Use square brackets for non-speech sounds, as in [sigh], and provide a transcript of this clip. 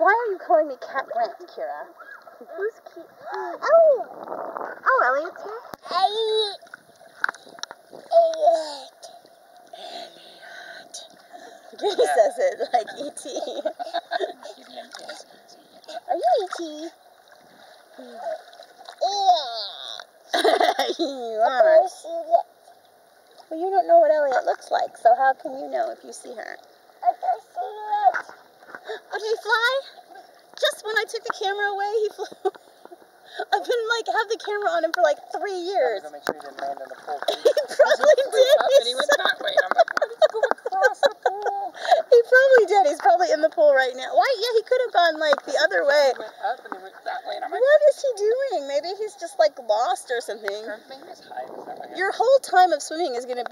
Why are you calling me Cat Grant, Kira? Who's cute? Oh! Oh, Elliot. Oh, Elliot's here. Elliot. Elliot. He says it like E.T. [laughs] Are you E.T.? [laughs] you are. Well, you don't know what Elliot looks like, so how can you know if you see her? I can see it. Oh, did he fly? Just when I took the camera away, he [laughs] flew. I've been like have the camera on him for like three years. sure he didn't land in the pool. [laughs] [laughs] he probably did. He went that way. And I'm like, why did you go across the pool? He probably did. He's probably in the pool right now. Why? Yeah, he could have gone like the other way. He went up and he went that way. Like, What is he doing? Maybe he's just like lost or something. maybe it's high. Is that what Your whole time of swimming is gonna be.